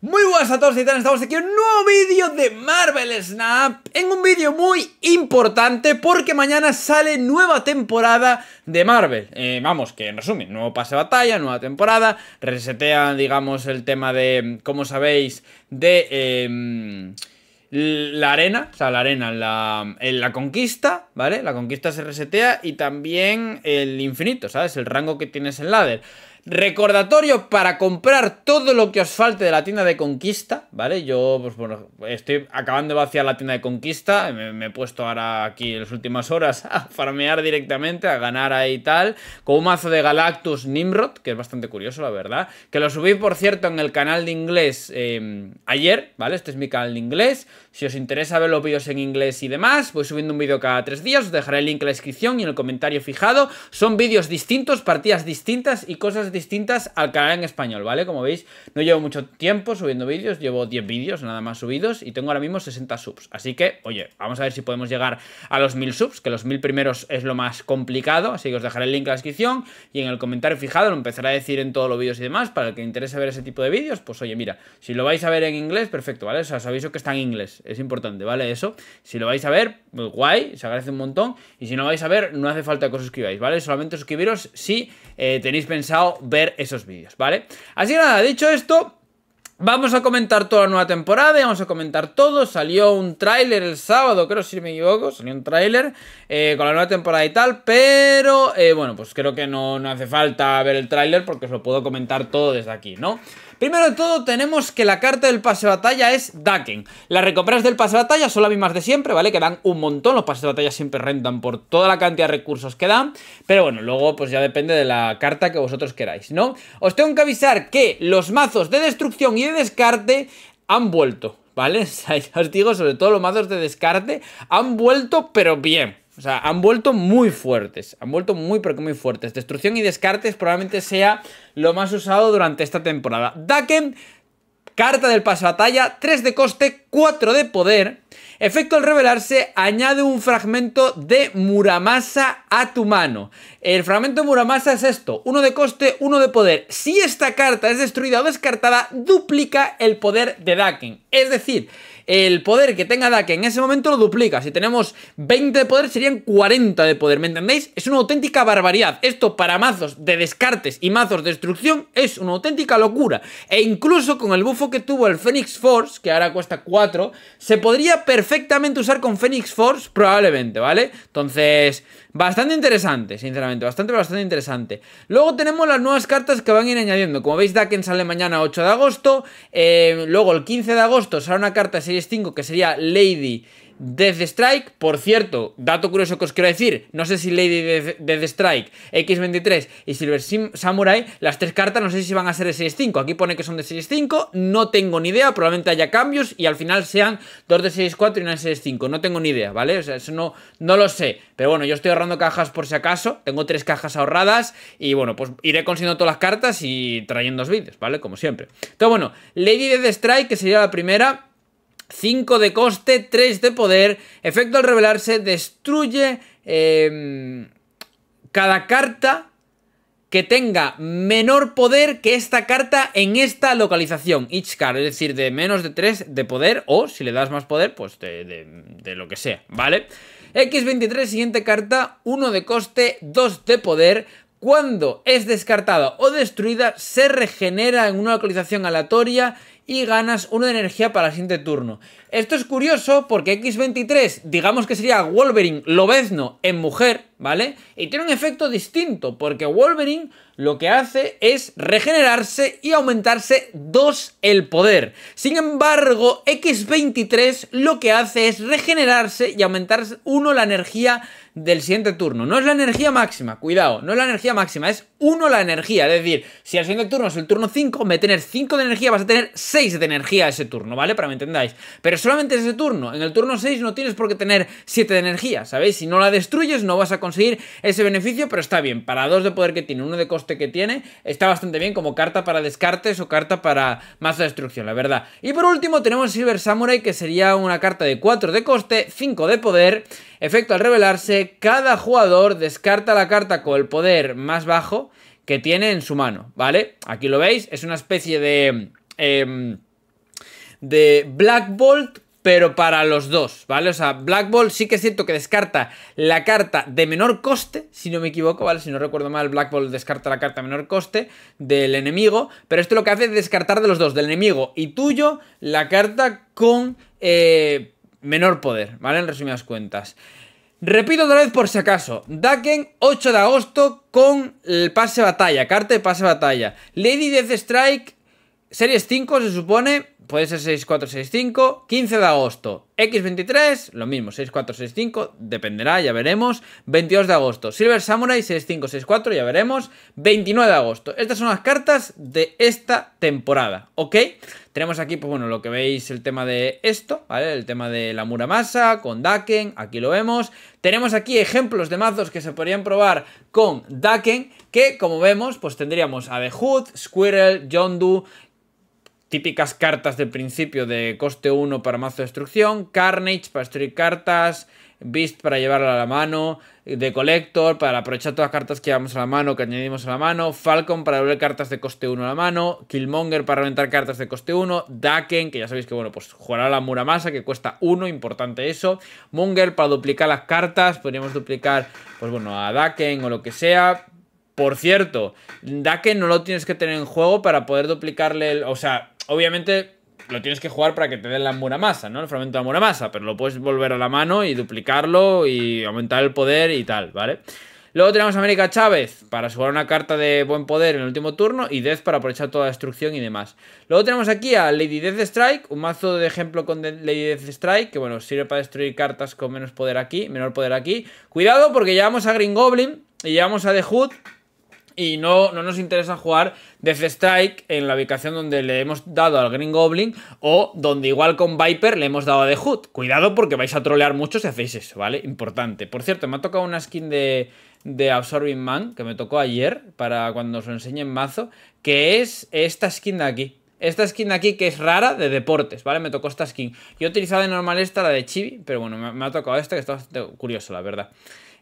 Muy buenas a todos titanes, estamos aquí en un nuevo vídeo de Marvel Snap En un vídeo muy importante porque mañana sale nueva temporada de Marvel. Eh, Vamos, que en resumen, nuevo pase de batalla, nueva temporada Resetean, digamos, el tema de, como sabéis, de... Em, la arena, o sea, la arena la, en la conquista, ¿vale? La conquista se resetea y también el infinito, ¿sabes? El rango que tienes en ladder. Recordatorio para comprar todo lo que os falte de la tienda de conquista, ¿vale? Yo, pues bueno, estoy acabando de vaciar la tienda de conquista, me, he puesto ahora aquí en las últimas horas a farmear directamente, a ganar ahí tal, con un mazo de Galactus Nimrod, que es bastante curioso, la verdad, que lo subí, por cierto, en el canal de inglés eh, ayer, ¿vale? Este es mi canal de inglés, si os interesa ver los vídeos en inglés y demás, voy subiendo un vídeo cada tres días, os dejaré el link en la descripción y en el comentario fijado, son vídeos distintos, partidas distintas y cosas distintas al canal en español, ¿vale? Como veis, no llevo mucho tiempo subiendo vídeos, llevo 10 vídeos nada más subidos y tengo ahora mismo 60 subs. Así que, oye, vamos a ver si podemos llegar a los 1000 subs, que los 1000 primeros es lo más complicado, así que os dejaré el link en la descripción y en el comentario fijado lo empezaré a decir en todos los vídeos y demás, para el que interese ver ese tipo de vídeos, pues oye, mira, si lo vais a ver en inglés, perfecto, ¿vale? O sea, os aviso que está en inglés, es importante, ¿vale? Eso, si lo vais a ver, pues guay, se agradece un montón, y si no vais a ver, no hace falta que os suscribáis, ¿vale? Solamente suscribiros si eh, tenéis pensado ver esos vídeos, ¿vale? Así que nada, dicho esto, Vamos a comentar toda la nueva temporada vamos a comentar todo. Salió un tráiler el sábado, creo si me equivoco. Salió un tráiler eh, con la nueva temporada y tal. Pero, eh, bueno, pues creo que no, no hace falta ver el tráiler porque os lo puedo comentar todo desde aquí, ¿no? Primero de todo tenemos que la carta del pase de batalla es Daken. Las recompras del pase de batalla son las mismas de siempre, ¿vale? Que dan un montón, los pases de batalla siempre rentan por toda la cantidad de recursos que dan. Pero bueno, luego pues ya depende de la carta que vosotros queráis, ¿no? Os tengo que avisar que los mazos de destrucción y de descarte han vuelto, ¿vale? os digo, sobre todo los mazos de descarte han vuelto, pero bien. O sea, han vuelto muy fuertes. Han vuelto muy, pero muy fuertes. Destrucción y descartes probablemente sea lo más usado durante esta temporada. Daken, carta del paso batalla, 3 de coste, 4 de poder. Efecto al revelarse, añade un fragmento de Muramasa a tu mano. El fragmento de Muramasa es esto, 1 de coste, 1 de poder. Si esta carta es destruida o descartada, duplica el poder de Daken. Es decir, el poder que tenga Dake en ese momento lo duplica. Si tenemos 20 de poder, serían 40 de poder, ¿me entendéis? Es una auténtica barbaridad. Esto para mazos de descartes y mazos de destrucción es una auténtica locura. E incluso con el bufo que tuvo el Phoenix Force, que ahora cuesta 4, se podría perfectamente usar con Phoenix Force, probablemente, ¿vale? Entonces... Bastante interesante, sinceramente, bastante, bastante interesante. Luego tenemos las nuevas cartas que van a ir añadiendo. Como veis, Daken sale mañana 8 de agosto. Eh, luego el 15 de agosto sale una carta de Series 5 que sería Lady Death Strike, por cierto, dato curioso que os quiero decir, no sé si Lady Death Strike, X23 y Silver Samurai, las tres cartas no sé si van a ser de Series 5, aquí pone que son de Series 5, no tengo ni idea, probablemente haya cambios y al final sean dos de Series 4 y una de Series 5, no tengo ni idea, ¿vale? O sea, eso no, no lo sé, pero bueno, yo estoy ahorrando cajas por si acaso, tengo tres cajas ahorradas y bueno, pues iré consiguiendo todas las cartas y trayendo los vídeos, ¿vale? Como siempre. Entonces bueno, Lady Death Strike, que sería la primera... 5 de coste, 3 de poder. Efecto al revelarse, destruye em, cada carta que tenga menor poder que esta carta en esta localización. Each card, es decir, de menos de 3 de poder o, si le das más poder, pues de, de lo que sea, ¿vale? X23, siguiente carta, 1 de coste, 2 de poder. Cuando es descartada o destruida, se regenera en una localización aleatoria y ganas una de energía para el siguiente turno. Esto es curioso porque X23, digamos que sería Wolverine Lobezno en mujer, ¿vale? Y tiene un efecto distinto porque Wolverine lo que hace es regenerarse y aumentarse 2 el poder. Sin embargo, X23 lo que hace es regenerarse y aumentar 1 la energía del siguiente turno. No es la energía máxima, cuidado, no es la energía máxima, es 1 la energía. Es decir, si al siguiente turno es el turno 5, me tener 5 de energía, vas a tener 6 de energía ese turno, ¿vale? Para que me entendáis. Pero solamente ese turno. En el turno 6 no tienes por qué tener 7 de energía, ¿sabéis? Si no la destruyes, no vas a conseguir ese beneficio, pero está bien. Para 2 de poder que tiene, 1 de coste que tiene, está bastante bien como carta para descartes o carta para mazo de destrucción, la verdad. Y por último tenemos Silver Samurai, que sería una carta de 4 de coste, 5 de poder. Efecto al revelarse, cada jugador descarta la carta con el poder más bajo que tiene en su mano, ¿vale? Aquí lo veis, es una especie de... Em, de Black Bolt pero para los dos, ¿vale? O sea, Black Bolt sí que es cierto que descarta la carta de menor coste, si no me equivoco, ¿vale? Si no recuerdo mal, Black Bolt descarta la carta de menor coste del enemigo, pero esto lo que hace es descartar de los dos, del enemigo y tuyo, la carta con eh, menor poder, ¿vale? En resumidas cuentas. Repito otra vez por si acaso. Daken 8 de agosto con el pase batalla, carta de pase batalla. Lady Death Strike, Series 5 se supone puede ser 6465, 15 de agosto, X23, lo mismo, 6465, dependerá, ya veremos, 22 de agosto, Silver Samurai 6564, ya veremos, 29 de agosto. Estas son las cartas de esta temporada, ¿ok? Tenemos aquí, pues bueno, lo que veis, el tema de esto, ¿vale? El tema de la Muramasa con Daken, aquí lo vemos. Tenemos aquí ejemplos de mazos que se podrían probar con Daken, que como vemos, pues tendríamos a The Squirrel, Yondu, típicas cartas del principio de coste 1 para mazo de destrucción, Carnage para destruir cartas, Beast para llevarla a la mano, de Collector para aprovechar todas las cartas que llevamos a la mano, que añadimos a la mano, Falcon para devolver cartas de coste 1 a la mano, Killmonger para reventar cartas de coste 1, Daken, que ya sabéis que bueno, pues jugará la Muramasa que cuesta 1, importante eso, Monger para duplicar las cartas, podríamos duplicar pues bueno, a Daken o lo que sea, por cierto, Daken no lo tienes que tener en juego para poder duplicarle el, o sea, obviamente lo tienes que jugar para que te den la Muramasa, ¿no? El fragmento de Muramasa, pero lo puedes volver a la mano y duplicarlo y aumentar el poder y tal, ¿vale? Luego tenemos a América Chávez para jugar una carta de buen poder en el último turno y Death para aprovechar toda la destrucción y demás. Luego tenemos aquí a Lady Death Strike, un mazo de ejemplo con Lady Death Strike, que bueno, sirve para destruir cartas con menos poder aquí, menor poder aquí. Cuidado porque llevamos a Green Goblin y llevamos a The Hood y no, no nos interesa jugar Death Strike en la ubicación donde le hemos dado al Green Goblin o donde igual con Viper le hemos dado a The Hood. Cuidado porque vais a trolear mucho si hacéis eso, ¿vale? Importante. Por cierto, me ha tocado una skin de, de Absorbing Man que me tocó ayer para cuando os lo enseñe en mazo, que es esta skin de aquí. Esta skin de aquí que es rara de deportes, ¿vale? Me tocó esta skin. Yo he utilizado de normal esta, la de Chibi, pero bueno, me, me ha tocado esta que está bastante curioso, la verdad.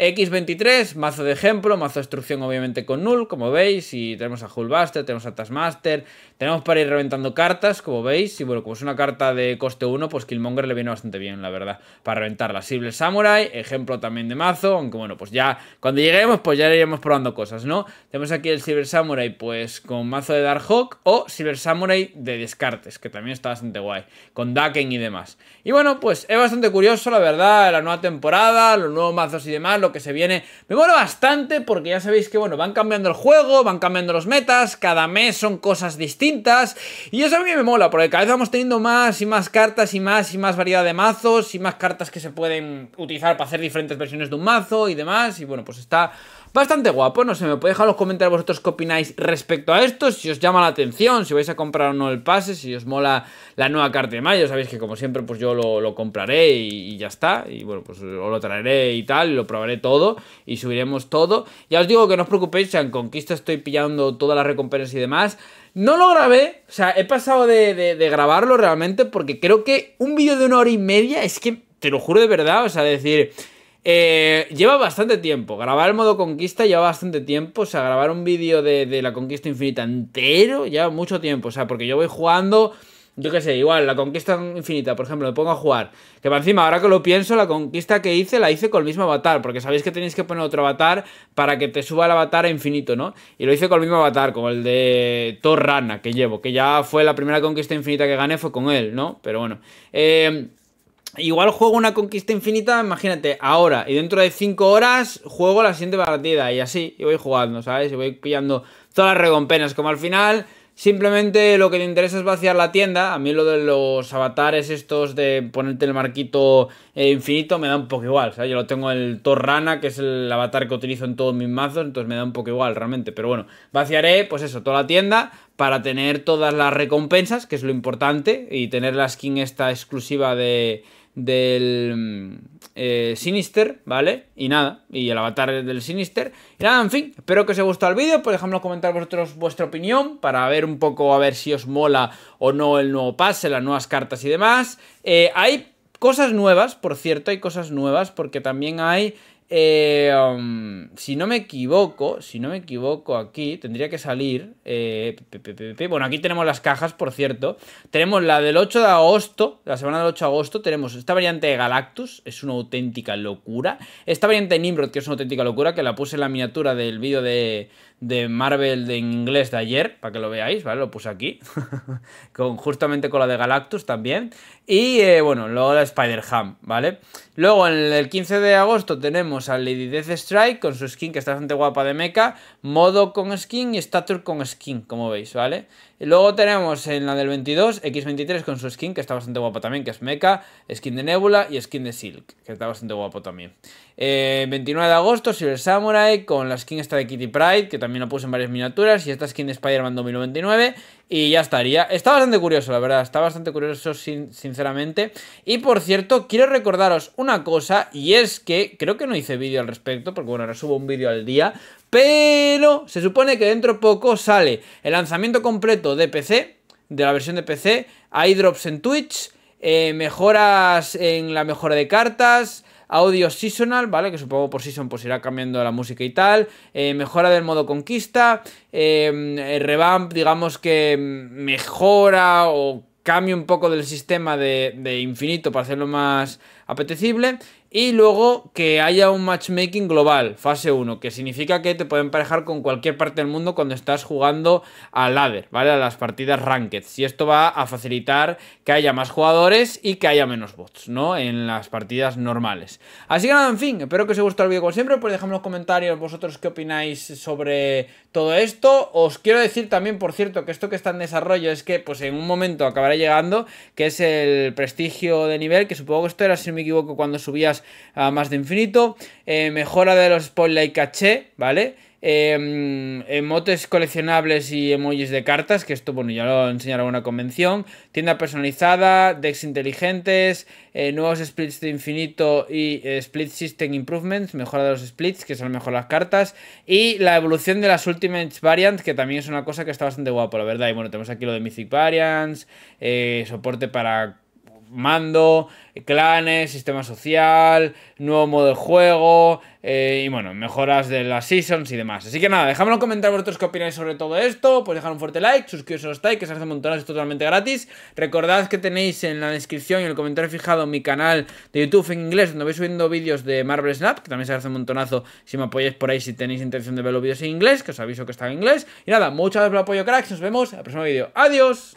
X23, mazo de ejemplo, mazo de destrucción obviamente con null, como veis, y tenemos a Hullbuster, tenemos a Taskmaster, tenemos para ir reventando cartas, como veis, y bueno, como es una carta de coste 1, pues Killmonger le viene bastante bien, la verdad, para reventarla. Silver Samurai, ejemplo también de mazo, aunque bueno, pues ya cuando lleguemos, pues ya iremos probando cosas, ¿no? Tenemos aquí el Silver Samurai, pues con mazo de Darkhawk, o Silver Samurai de descartes, que también está bastante guay, con Daken y demás. Y bueno, pues es bastante curioso, la verdad, la nueva temporada, los nuevos mazos y demás, lo que se viene. Me mola bastante porque ya sabéis que, bueno, van cambiando el juego, van cambiando los metas, cada mes son cosas distintas y eso a mí me mola, porque cada vez vamos teniendo más y más cartas y más y más variedad de mazos y más cartas que se pueden utilizar para hacer diferentes versiones de un mazo y demás. Y bueno, pues está bastante guapo. No sé, me podéis dejar los comentarios vosotros qué opináis respecto a esto, si os llama la atención, si vais a comprar o no el pase, si os mola la nueva carta de mayo. Sabéis que como siempre, pues yo lo, compraré y, ya está. Y bueno, pues os lo traeré y tal, y lo probaré todo y subiremos todo. Ya os digo que no os preocupéis, si en Conquista estoy pillando todas las recompensas y demás. No lo grabé, o sea, he pasado de, grabarlo realmente porque creo que un vídeo de una hora y media es que, te lo juro de verdad, o sea, decir, eh, lleva bastante tiempo. Grabar el modo conquista lleva bastante tiempo, o sea, grabar un vídeo de, de la conquista infinita entero lleva mucho tiempo, o sea, porque yo voy jugando yo qué sé, igual, la conquista infinita, por ejemplo, me pongo a jugar. Que para encima, ahora que lo pienso, la conquista que hice la hice con el mismo avatar, porque sabéis que tenéis que poner otro avatar para que te suba el avatar a infinito, ¿no? Y lo hice con el mismo avatar, con el de Thor Rana que llevo, que ya fue la primera conquista infinita que gané, fue con él, ¿no? Pero bueno. Eh, igual juego una conquista infinita, imagínate, ahora y dentro de 5 horas juego la siguiente partida y así, y voy jugando, ¿sabes? Y voy pillando todas las recompendas, como al final Simplemente lo que te interesa es vaciar la tienda. A mí lo de los avatares estos de ponerte el marquito eh, infinito me da un poco igual. Yo lo tengo el Torrana, que es el avatar que utilizo en todos mis mazos, entonces me da un poco igual realmente. Pero bueno, vaciaré pues eso, toda la tienda para tener todas las recompensas, que es lo importante, y tener la skin esta exclusiva de del mm, eh, Sinister, ¿vale? Y nada, y el avatar del Sinister. Y nada, en fin, espero que os haya gustado el vídeo. En los comentarios vosotros vuestra opinión para ver un poco, a ver si os mola o no el nuevo pase, las nuevas cartas y demás. Eh, hay cosas nuevas, por cierto, hay cosas nuevas porque también hay eh, um, si no me equivoco, si no me equivoco aquí, tendría que salir. Eh, bueno, aquí tenemos las cajas, por cierto. Tenemos la del 8 de agosto, la semana del 8 de agosto, tenemos esta variante de Galactus, es una auténtica locura. Esta variante de Nimrod, que es una auténtica locura, que la puse en la miniatura del vídeo de, de Marvel de inglés de ayer, para que lo veáis, ¿vale? Lo puse aquí, con, justamente con la de Galactus también. Y eh, bueno, luego la Spider-Ham, ¿vale? Luego en el 15 de agosto tenemos a Lady Death Strike con su skin que está bastante guapa de mecha, modo con skin y stature con skin, como veis, ¿vale? Y luego tenemos en la del 22 X23 con su skin que está bastante guapa también, que es mecha, skin de Nebula y skin de Silk, que está bastante guapo también. 29 eh, de agosto Silver Samurai con la skin esta de Kitty Pride, que también lo puse en varias miniaturas, y esta skin de Spider-Man 2099. Y ya estaría. Está bastante curioso, la verdad. Está bastante curioso, sinceramente. Y por cierto, quiero recordaros una cosa. Y es que creo que no hice vídeo al respecto. Porque bueno, ahora subo un vídeo al día. Pero se supone que dentro de poco sale el lanzamiento completo de PC. De la versión de PC. Hay drops en Twitch. Eh, mejoras en la mejora de cartas audio seasonal, ¿vale? Que supongo por season pues irá cambiando la música y tal. Eh, mejora del modo conquista. Eh, revamp, digamos que mejora o cambia un poco del sistema de infinito para hacerlo más apetecible. Y luego que haya un matchmaking global, fase 1, que significa que te pueden emparejar con cualquier parte del mundo cuando estás jugando al ladder, ¿vale? A las partidas ranked. Y esto va a facilitar que haya más jugadores y que haya menos bots, ¿no? En las partidas normales. Así que nada, en fin, espero que os haya gustado el vídeo como siempre. Pues dejadme en los comentarios vosotros qué opináis sobre todo esto. Os quiero decir también, por cierto, que esto que está en desarrollo es que pues en un momento acabará llegando, que es el prestigio de nivel, que supongo que esto era, si no me equivoco, cuando subías más de infinito. Eh, mejora de los spotlight caché, ¿vale? Eh, emotes coleccionables y emojis de cartas, que esto, bueno, ya lo enseñaré en una convención. Tienda personalizada, decks inteligentes, eh, nuevos splits de infinito y split system improvements, mejora de los splits, que son mejor las cartas. Y la evolución de las Ultimates Variants, que también es una cosa que está bastante guapo, la verdad. Y bueno, tenemos aquí lo de Mythic Variants, soporte para mando, clanes, sistema social, nuevo modo de juego eh, y bueno, mejoras de las seasons y demás. Así que nada, dejadme en comentarios vosotros qué opináis sobre todo esto, pues dejar un fuerte like, suscribiros a los que se hace un montón, es totalmente gratis. Recordad que tenéis en la descripción y en el comentario fijado mi canal de YouTube en inglés, donde voy subiendo vídeos de Marvel Snap, que también se hace un montonazo si me apoyáis por ahí si tenéis intención de ver los vídeos en inglés, que os aviso que está en inglés. Y nada, muchas gracias por el apoyo cracks, nos vemos en el próximo vídeo. ¡Adiós!